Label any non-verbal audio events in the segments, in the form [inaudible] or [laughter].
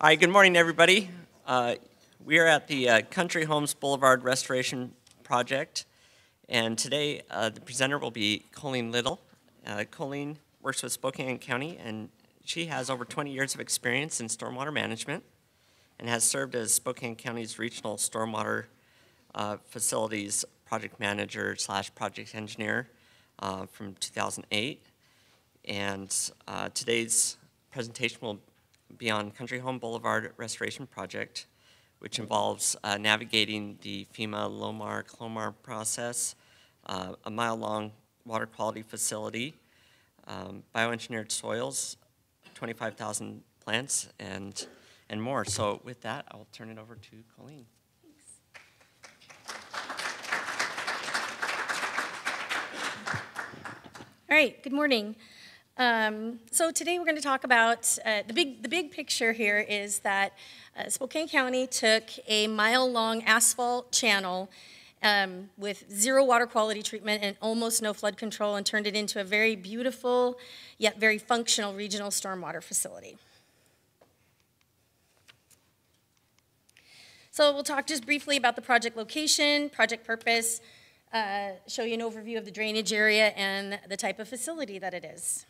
Hi, good morning, everybody. Uh, we are at the uh, Country Homes Boulevard Restoration Project, and today uh, the presenter will be Colleen Little. Uh, Colleen works with Spokane County, and she has over 20 years of experience in stormwater management and has served as Spokane County's regional stormwater uh, facilities project manager slash project engineer uh, from 2008. And today's presentation will be on Country Home Boulevard Restoration Project, which involves uh, navigating the FEMA LOMAR CLOMAR process, uh, a mile-long water quality facility, um, bioengineered soils, 25,000 plants, and, and more. So with that, I'll turn it over to Colleen. All right, good morning. Um, so today we're going to talk about uh, the big the big picture here is that uh, Spokane County took a mile-long asphalt channel um, with zero water quality treatment and almost no flood control and turned it into a very beautiful yet very functional regional stormwater facility. So we'll talk just briefly about the project location, project purpose, uh, show you an overview of the drainage area and the type of facility that it is.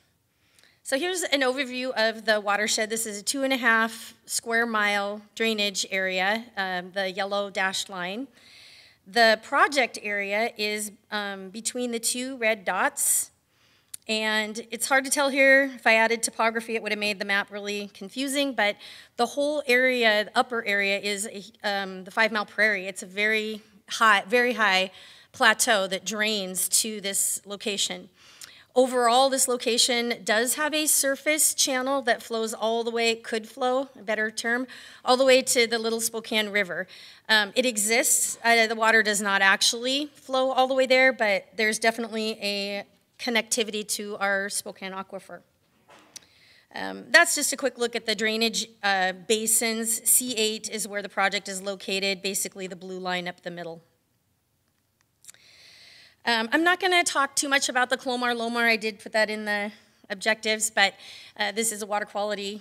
So here's an overview of the watershed. This is a two and a half square mile drainage area, um, the yellow dashed line. The project area is um, between the two red dots. And it's hard to tell here. If I added topography, it would have made the map really confusing. But the whole area, the upper area, is um, the Five Mile Prairie. It's a very high, very high plateau that drains to this location. Overall, this location does have a surface channel that flows all the way, could flow, a better term, all the way to the Little Spokane River. Um, it exists. Uh, the water does not actually flow all the way there, but there's definitely a connectivity to our Spokane aquifer. Um, that's just a quick look at the drainage uh, basins. C8 is where the project is located, basically the blue line up the middle. Um, I'm not going to talk too much about the Clomar Lomar. I did put that in the objectives, but uh, this is a water quality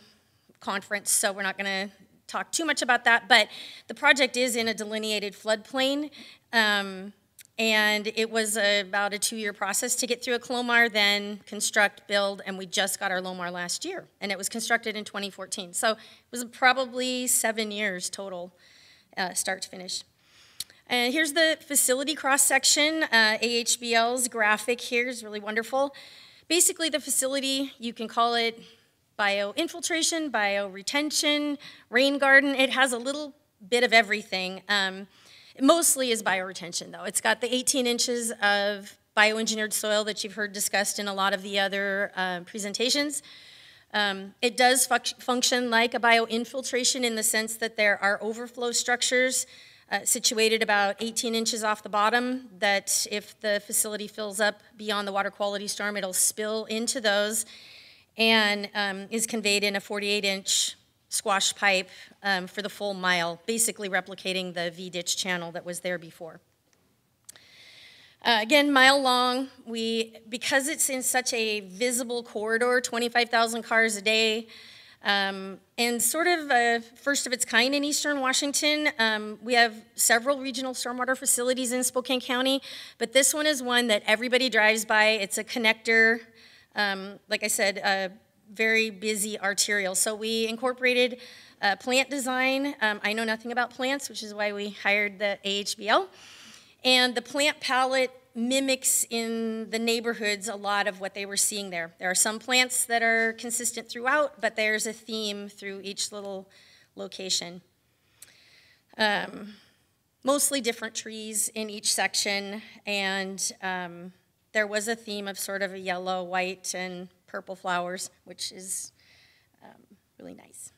conference, so we're not going to talk too much about that. But the project is in a delineated floodplain, um, and it was a, about a two-year process to get through a Clomar, then construct, build, and we just got our Lomar last year, and it was constructed in 2014. So it was probably seven years total, uh, start to finish. And here's the facility cross-section. Uh, AHBL's graphic here is really wonderful. Basically, the facility, you can call it bio-infiltration, bio-retention, rain garden. It has a little bit of everything. Um, mostly is bio-retention, though. It's got the 18 inches of bioengineered soil that you've heard discussed in a lot of the other uh, presentations. Um, it does function like a bio-infiltration in the sense that there are overflow structures uh, situated about 18 inches off the bottom that if the facility fills up beyond the water quality storm, it'll spill into those and um, is conveyed in a 48 inch squash pipe um, for the full mile, basically replicating the V-ditch channel that was there before. Uh, again, mile long, we, because it's in such a visible corridor, 25,000 cars a day, um, and sort of first of its kind in eastern Washington, um, we have several regional stormwater facilities in Spokane County, but this one is one that everybody drives by. It's a connector, um, like I said, a very busy arterial. So we incorporated uh, plant design. Um, I know nothing about plants, which is why we hired the AHBL. And the plant palette mimics in the neighborhoods a lot of what they were seeing there. There are some plants that are consistent throughout, but there's a theme through each little location. Um, mostly different trees in each section, and um, there was a theme of sort of a yellow, white, and purple flowers, which is um, really nice.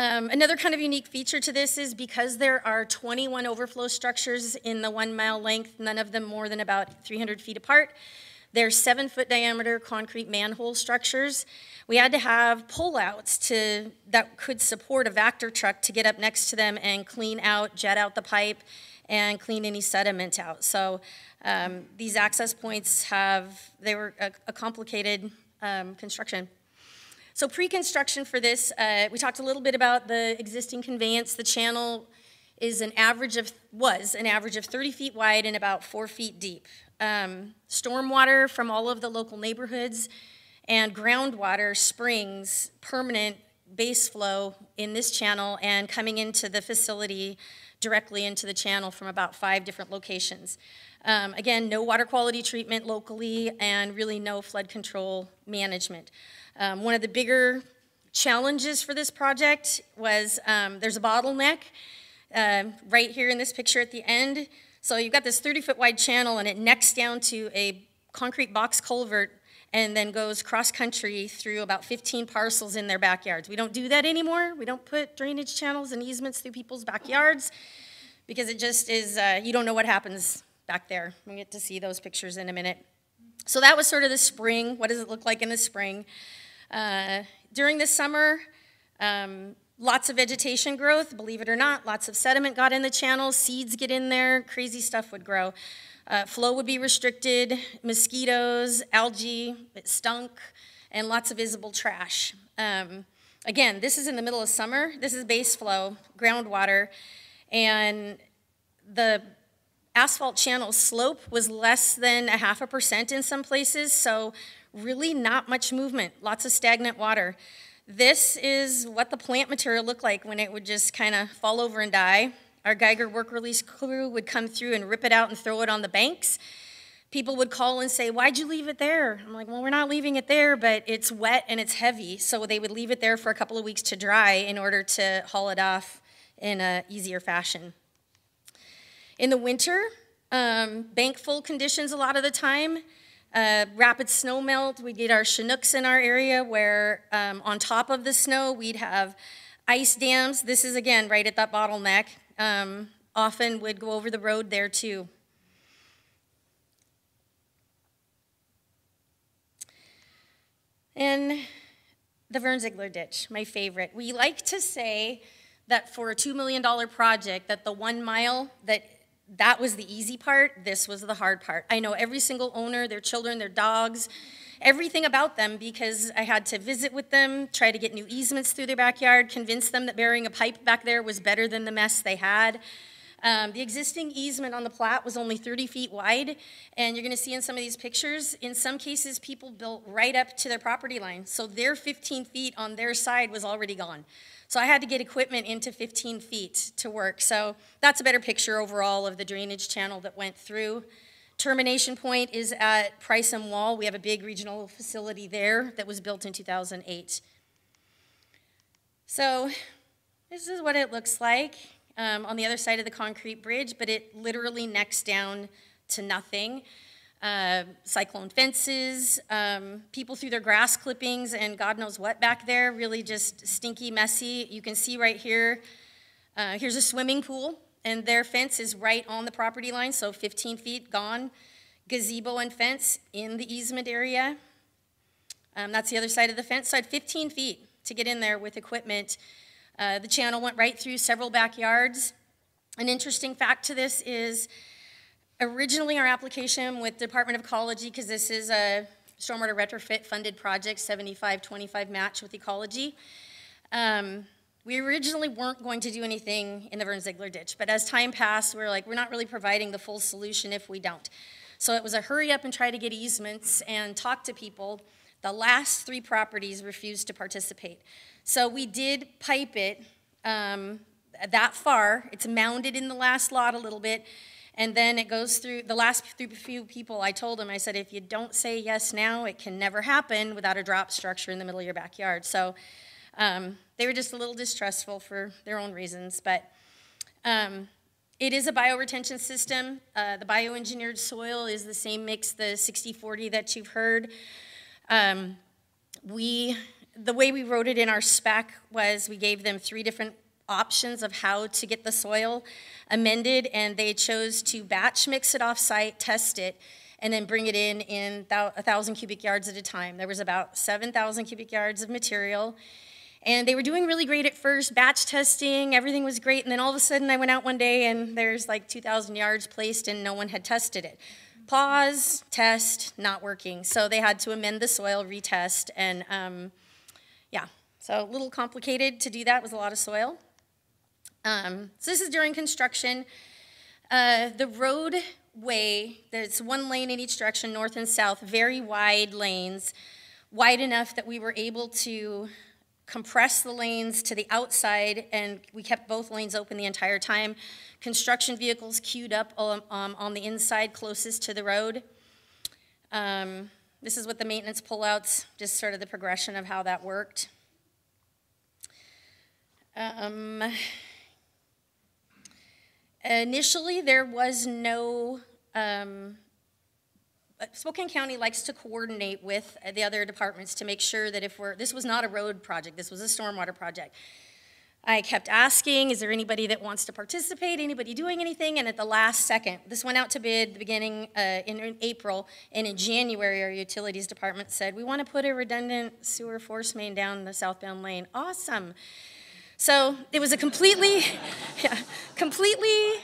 Um, another kind of unique feature to this is because there are 21 overflow structures in the one mile length, none of them more than about 300 feet apart. They're seven foot diameter concrete manhole structures. We had to have pullouts to that could support a Vactor truck to get up next to them and clean out, jet out the pipe, and clean any sediment out. So um, these access points have they were a, a complicated um, construction. So pre-construction for this, uh, we talked a little bit about the existing conveyance. The channel is an average of, was an average of 30 feet wide and about four feet deep. Um, stormwater from all of the local neighborhoods and groundwater springs permanent base flow in this channel and coming into the facility directly into the channel from about five different locations. Um, again, no water quality treatment locally and really no flood control management. Um, one of the bigger challenges for this project was um, there's a bottleneck um, right here in this picture at the end. So you've got this 30 foot wide channel and it necks down to a concrete box culvert and then goes cross country through about 15 parcels in their backyards. We don't do that anymore. We don't put drainage channels and easements through people's backyards because it just is, uh, you don't know what happens back there. We get to see those pictures in a minute. So that was sort of the spring. What does it look like in the spring? Uh, during the summer, um, lots of vegetation growth, believe it or not, lots of sediment got in the channel, seeds get in there, crazy stuff would grow. Uh, flow would be restricted, mosquitoes, algae, it stunk, and lots of visible trash. Um, again, this is in the middle of summer. This is base flow, groundwater, and the asphalt channel slope was less than a half a percent in some places, so really not much movement, lots of stagnant water. This is what the plant material looked like when it would just kind of fall over and die. Our Geiger work release crew would come through and rip it out and throw it on the banks. People would call and say, Why'd you leave it there? I'm like, Well, we're not leaving it there, but it's wet and it's heavy. So they would leave it there for a couple of weeks to dry in order to haul it off in an easier fashion. In the winter, um, bank full conditions a lot of the time. Uh, rapid snow melt, we get our Chinooks in our area where um, on top of the snow we'd have ice dams. This is again right at that bottleneck um, often would go over the road there too. And the Vern Ziegler ditch, my favorite. We like to say that for a $2 million project, that the one mile, that that was the easy part, this was the hard part. I know every single owner, their children, their dogs, everything about them because I had to visit with them, try to get new easements through their backyard, convince them that burying a pipe back there was better than the mess they had. Um, the existing easement on the plat was only 30 feet wide, and you're going to see in some of these pictures, in some cases, people built right up to their property line. So their 15 feet on their side was already gone. So I had to get equipment into 15 feet to work. So that's a better picture overall of the drainage channel that went through. Termination point is at Price and Wall. We have a big regional facility there that was built in 2008. So this is what it looks like um, on the other side of the concrete bridge, but it literally necks down to nothing. Uh, cyclone fences, um, people threw their grass clippings and God knows what back there, really just stinky, messy. You can see right here, uh, here's a swimming pool and their fence is right on the property line, so 15 feet gone. Gazebo and fence in the easement area. Um, that's the other side of the fence. So I had 15 feet to get in there with equipment. Uh, the channel went right through several backyards. An interesting fact to this is originally our application with Department of Ecology, because this is a stormwater retrofit funded project, 75-25 match with ecology. Um, we originally weren't going to do anything in the Vern Ziegler ditch, but as time passed, we were like, we're not really providing the full solution if we don't. So it was a hurry up and try to get easements and talk to people. The last three properties refused to participate. So we did pipe it um, that far. It's mounded in the last lot a little bit. And then it goes through the last few people I told them, I said, if you don't say yes now, it can never happen without a drop structure in the middle of your backyard. So um, they were just a little distrustful for their own reasons, but um, it is a bioretention system. Uh, the bioengineered soil is the same mix, the 60-40 that you've heard. Um, we, the way we wrote it in our spec was we gave them three different options of how to get the soil amended, and they chose to batch mix it off-site, test it, and then bring it in in a 1,000 cubic yards at a time. There was about 7,000 cubic yards of material, and they were doing really great at first, batch testing, everything was great. And then all of a sudden, I went out one day and there's like 2,000 yards placed and no one had tested it. Pause, test, not working. So they had to amend the soil, retest, and um, yeah, so a little complicated to do that, was a lot of soil. Um, so this is during construction. Uh, the roadway, there's one lane in each direction, north and south, very wide lanes, wide enough that we were able to compress the lanes to the outside, and we kept both lanes open the entire time. Construction vehicles queued up um, um, on the inside closest to the road. Um, this is what the maintenance pullouts, just sort of the progression of how that worked. Um, initially, there was no um, Spokane County likes to coordinate with the other departments to make sure that if we're, this was not a road project, this was a stormwater project. I kept asking, is there anybody that wants to participate, anybody doing anything? And at the last second, this went out to bid the beginning uh, in, in, April, and in January, our utilities department said, we want to put a redundant sewer force main down the southbound lane. Awesome. So it was a completely, [laughs] yeah, completely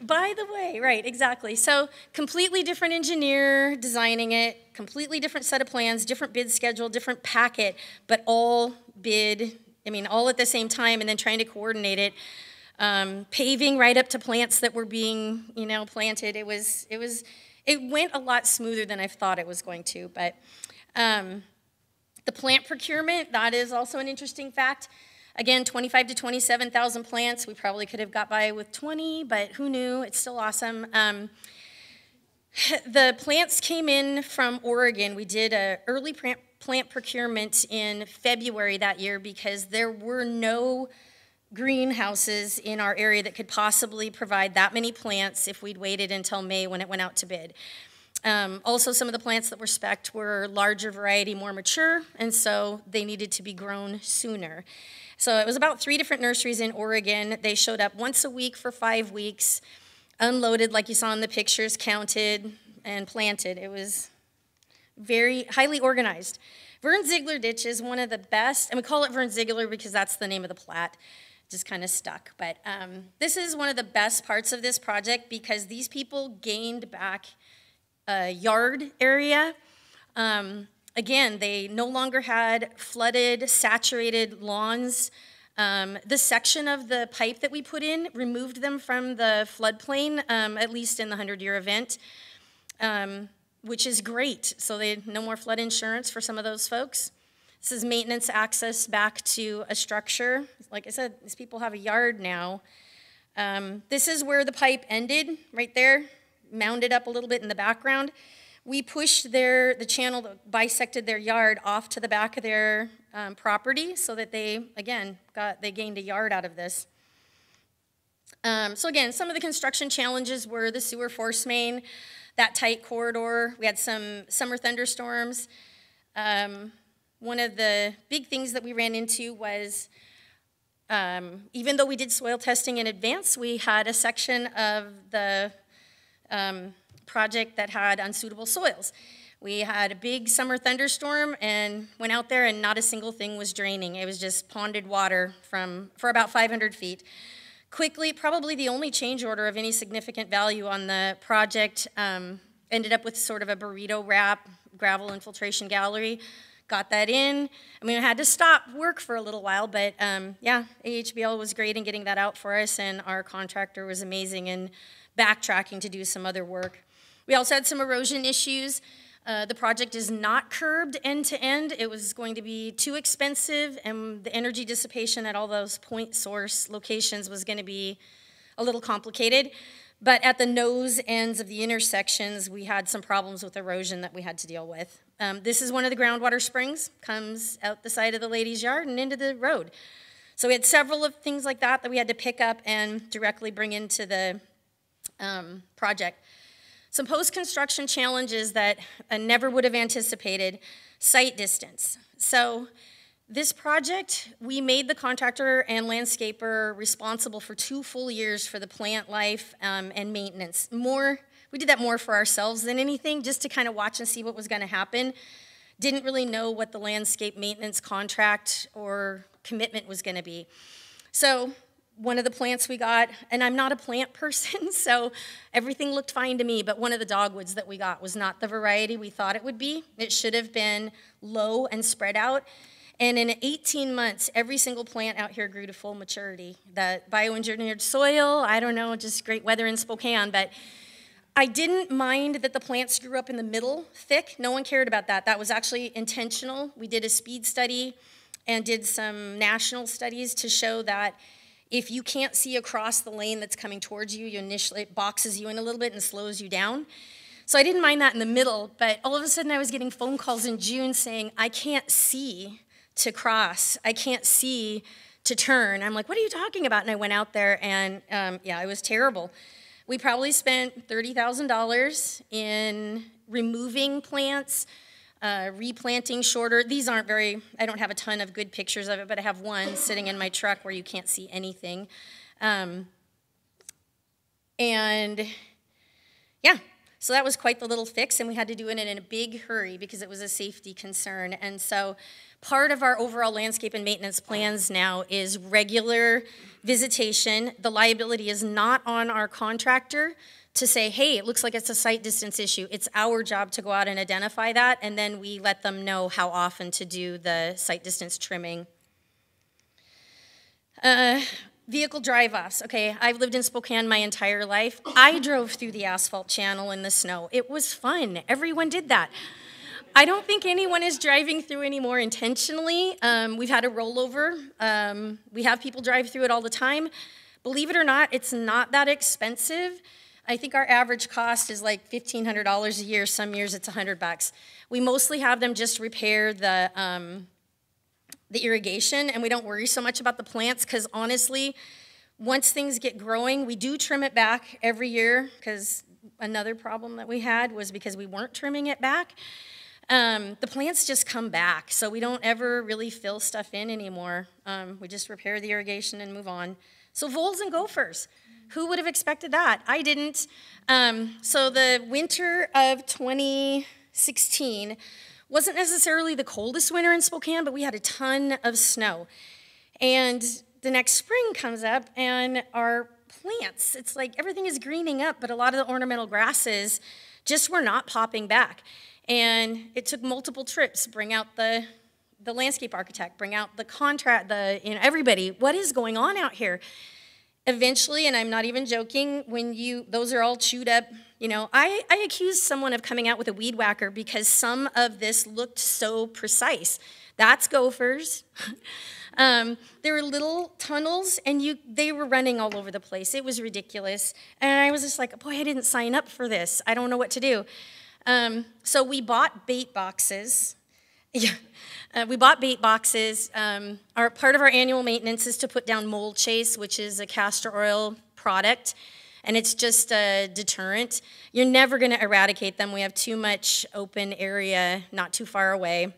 by the way, right, exactly. So completely different engineer designing it, completely different set of plans, different bid schedule, different packet, but all bid, I mean, all at the same time and then trying to coordinate it. Um, paving right up to plants that were being, you know, planted. It was, it was, it went a lot smoother than I thought it was going to, but um, the plant procurement, that is also an interesting fact. Again, 25 to 27,000 plants. We probably could have got by with 20, but who knew? It's still awesome. Um, [sighs] the plants came in from Oregon. We did a early plant procurement in February that year because there were no greenhouses in our area that could possibly provide that many plants if we'd waited until May when it went out to bid. Um, also, some of the plants that were specced were larger variety, more mature, and so they needed to be grown sooner. So it was about three different nurseries in Oregon. They showed up once a week for five weeks, unloaded like you saw in the pictures, counted and planted. It was very highly organized. Vern Ziegler Ditch is one of the best, and we call it Vern Ziegler because that's the name of the plat. Just kind of stuck. But um, this is one of the best parts of this project because these people gained back yard area. Um, again, they no longer had flooded, saturated lawns. Um, the section of the pipe that we put in removed them from the floodplain, um, at least in the 100 year event, um, which is great. So they had no more flood insurance for some of those folks. This is maintenance access back to a structure. Like I said, these people have a yard now. Um, this is where the pipe ended, right there, mounded up a little bit in the background we pushed their, the channel that bisected their yard off to the back of their um, property so that they, again, got, they gained a yard out of this. Um, so again, some of the construction challenges were the sewer force main, that tight corridor. We had some summer thunderstorms. Um, one of the big things that we ran into was um, even though we did soil testing in advance, we had a section of the um, project that had unsuitable soils. We had a big summer thunderstorm and went out there and not a single thing was draining. It was just ponded water from, for about 500 feet. Quickly, probably the only change order of any significant value on the project um, ended up with sort of a burrito wrap, gravel infiltration gallery. Got that in. I mean, I had to stop work for a little while, but um, yeah, AHBL was great in getting that out for us, and our contractor was amazing in backtracking to do some other work. We also had some erosion issues. Uh, the project is not curbed end to end. It was going to be too expensive, and the energy dissipation at all those point source locations was going to be a little complicated. But at the nose ends of the intersections, we had some problems with erosion that we had to deal with. Um, this is one of the groundwater springs, comes out the side of the lady's yard and into the road. So we had several of things like that that we had to pick up and directly bring into the um, project. Some post-construction challenges that I never would have anticipated, sight distance. So this project, we made the contractor and landscaper responsible for two full years for the plant life um, and maintenance. More, we did that more for ourselves than anything, just to kind of watch and see what was gonna happen. Didn't really know what the landscape maintenance contract or commitment was gonna be. So one of the plants we got, and I'm not a plant [laughs] person, so everything looked fine to me, but one of the dogwoods that we got was not the variety we thought it would be. It should have been low and spread out. And in 18 months, every single plant out here grew to full maturity. The bioengineered soil, I don't know, just great weather in Spokane, but I didn't mind that the plants grew up in the middle thick. No one cared about that. That was actually intentional. We did a speed study and did some national studies to show that if you can't see across the lane that's coming towards you, you initially, it boxes you in a little bit and slows you down. So I didn't mind that in the middle, but all of a sudden I was getting phone calls in June saying, I can't see to cross. I can't see to turn. I'm like, what are you talking about? And I went out there and um, yeah, it was terrible. We probably spent $30,000 in removing plants, uh, replanting shorter. These aren't very, I don't have a ton of good pictures of it, but I have one sitting in my truck where you can't see anything. Um, and yeah, so that was quite the little fix, and we had to do it in a big hurry because it was a safety concern. And so part of our overall landscape and maintenance plans now is regular visitation. The liability is not on our contractor to say, hey, it looks like it's a sight distance issue. It's our job to go out and identify that, and then we let them know how often to do the sight distance trimming. Uh, vehicle drive offs. Okay, I've lived in Spokane my entire life. I drove through the asphalt channel in the snow. It was fun. Everyone did that. I don't think anyone is driving through anymore intentionally. Um, we've had a rollover. Um, we have people drive through it all the time. Believe it or not, it's not that expensive. I think our average cost is like $1,500 a year. Some years it's 100 bucks. We mostly have them just repair the, um, the irrigation, and we don't worry so much about the plants because honestly, once things get growing, we do trim it back every year because another problem that we had was because we weren't trimming it back. Um, the plants just come back, so we don't ever really fill stuff in anymore. Um, we just repair the irrigation and move on. So voles and gophers, who would have expected that? I didn't. Um, so the winter of 2016 wasn't necessarily the coldest winter in Spokane, but we had a ton of snow. And the next spring comes up, and our plants, it's like everything is greening up, but a lot of the ornamental grasses just were not popping back. And it took multiple trips, to bring out the, the landscape architect, bring out the contract, the, you know, everybody. What is going on out here? Eventually, and I'm not even joking, when you, those are all chewed up, you know, I, I accused someone of coming out with a weed whacker because some of this looked so precise. That's gophers. [laughs] um, there were little tunnels, and you, they were running all over the place. It was ridiculous. And I was just like, boy, I didn't sign up for this. I don't know what to do. Um, so we bought bait boxes. Yeah, [laughs] uh, we bought bait boxes. Um, our part of our annual maintenance is to put down mold chase, which is a castor oil product, and it's just a deterrent. You're never going to eradicate them. We have too much open area not too far away.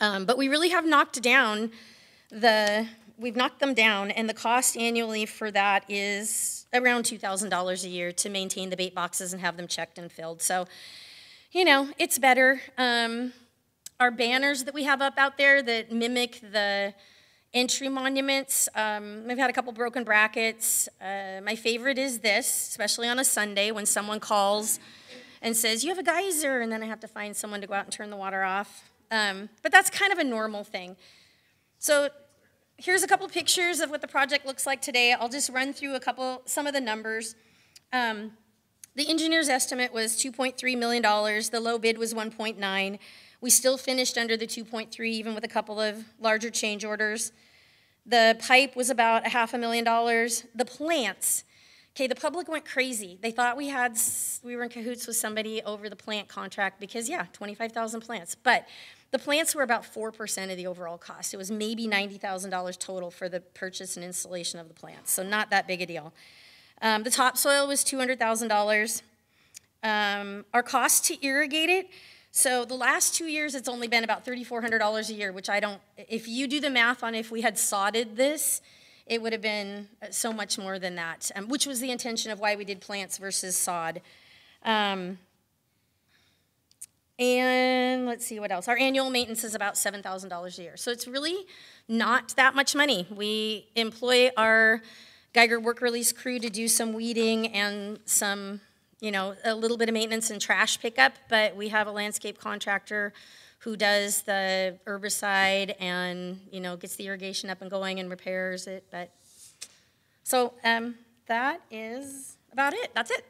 Um, but we really have knocked down the we've knocked them down, and the cost annually for that is around $2,000 a year to maintain the bait boxes and have them checked and filled. So you know, it's better. Um, our banners that we have up out there that mimic the entry monuments. Um, we've had a couple broken brackets. Uh, my favorite is this, especially on a Sunday when someone calls and says, You have a geyser, and then I have to find someone to go out and turn the water off. Um, but that's kind of a normal thing. So here's a couple pictures of what the project looks like today. I'll just run through a couple, some of the numbers. Um, the engineer's estimate was $2.3 million. The low bid was 1.9. We still finished under the 2.3, even with a couple of larger change orders. The pipe was about a half a million dollars. The plants, okay, the public went crazy. They thought we had, we were in cahoots with somebody over the plant contract because, yeah, 25,000 plants. But the plants were about 4% of the overall cost. It was maybe $90,000 total for the purchase and installation of the plants, so not that big a deal. Um, the topsoil was $200,000. Um, our cost to irrigate it, so the last two years it's only been about $3,400 a year, which I don't, if you do the math on if we had sodded this, it would have been so much more than that, um, which was the intention of why we did plants versus sod. Um, and let's see what else. Our annual maintenance is about $7,000 a year. So it's really not that much money. We employ our Geiger work release crew to do some weeding and some, you know, a little bit of maintenance and trash pickup, but we have a landscape contractor who does the herbicide and, you know, gets the irrigation up and going and repairs it, but, so, um, that is about it, that's it.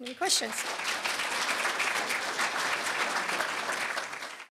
Any questions?